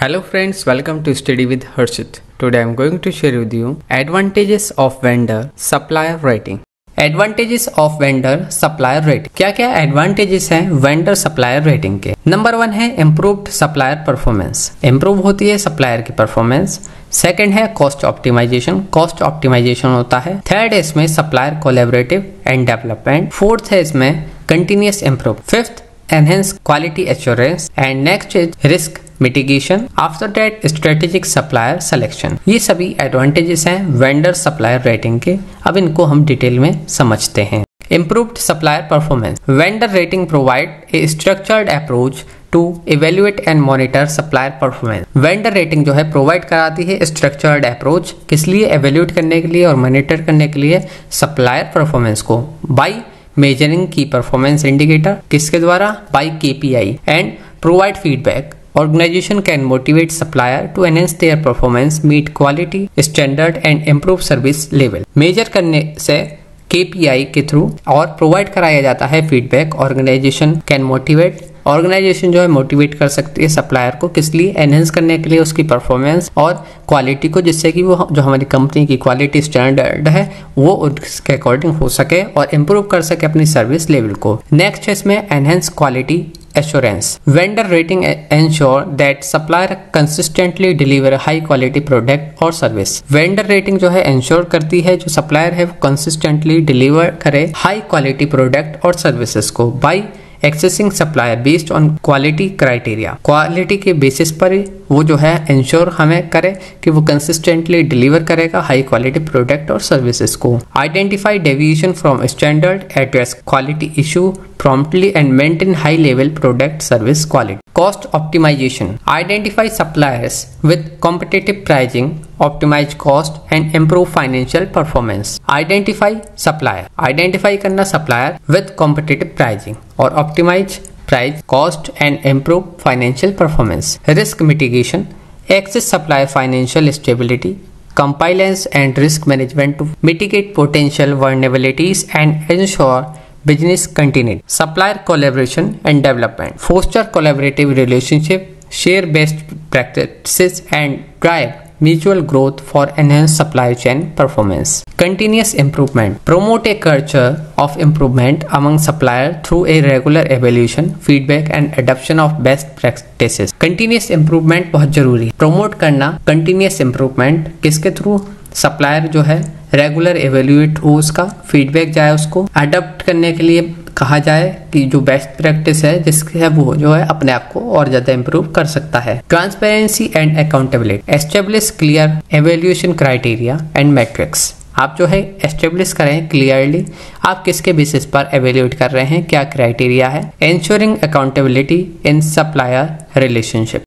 Hello friends, welcome to Study with Harshit. Today I am going to share with you advantages of vendor supplier rating. Advantages of vendor supplier rating क्या क्या advantages हैं vendor supplier rating के? Number one है improved supplier performance improve होती है supplier की performance second है cost optimisation cost optimisation होता है. थर्ड है इसमें supplier collaborative and development fourth है इसमें continuous improve fifth enhance quality assurance and next is risk mitigation after that strategic supplier selection ये सभी एडवांटेजेस हैं वेंडर सप्लायर रेटिंग के। अब इनको हम डिटेल में समझते हैं। Improved supplier performance vendor rating provide a structured approach to evaluate and monitor supplier performance vendor rating जो है प्रोवाइड कराती है स्ट्रक्चर्ड अप्रोच किस लिए एवेल्यूएट करने के लिए और मॉनिटर करने के लिए सप्लायर परफॉर्मेंस को। By measuring key performance indicator किसके द्वारा? By K P I and provide feedback Organization can motivate supplier to enhance their performance, meet quality standard and improve service level. Measure करने से KPI के through और provide कराया जाता है feedback organisation can motivate organisation जो है motivate कर सकती है सप्लायर को किस लिए? एनहेंस करने के लिए उसकी परफॉर्मेंस और क्वालिटी को जिससे कि वो जो हमारी कंपनी की क्वालिटी स्टैंडर्ड है वो उसके अकॉर्डिंग हो सके और इम्प्रूव कर सके अपनी सर्विस लेवल को. नेक्स्ट है इसमें enhance quality assurance vendor rating ensure that supplier consistently deliver high quality product or service vendor rating जो है ensure करती है जो supplier है वो consistently deliver करे high quality product और services को by assessing supplier based on quality criteria quality के बेसिस पर वो जो है इंश्योर हमें करे कि वो कंसिस्टेंटली डिलीवर करेगा हाई क्वालिटी प्रोडक्ट और सर्विसेज़ को identify deviation from standard address quality issue promptly and maintain high level product service quality. Cost optimization. Identify suppliers with competitive pricing, optimize cost and improve financial performance. Identify supplier. Identify करना supplier with competitive pricing और optimize price, cost and improve financial performance. Risk mitigation. Access supplier financial stability, compliance and risk management to mitigate potential vulnerabilities and ensure business continuity supplier collaboration and development foster collaborative relationship share best practices and drive mutual growth for enhanced supply chain performance continuous improvement promote a culture of improvement among suppliers through a regular evaluation feedback and adoption of best practices continuous improvement बहुत ज़रूरी है promote करना continuous improvement किसके through supplier जो है regular evaluate हो उसका feedback जाए उसको अडप्ट करने के लिए कहा जाए कि जो बेस्ट प्रैक्टिस है, जिसके है वो जो है अपने आप को और ज़्यादा इम्प्रूव कर सकता है। Transparency and accountability establish clear evaluation criteria and metrics आप जो है एस्टेब्लिश करें क्लियरली आप किसके बेसिस पर एवेल्यूट कर रहे हैं, क्या क्राइटेरिया है? Ensuring accountability in supplier relationship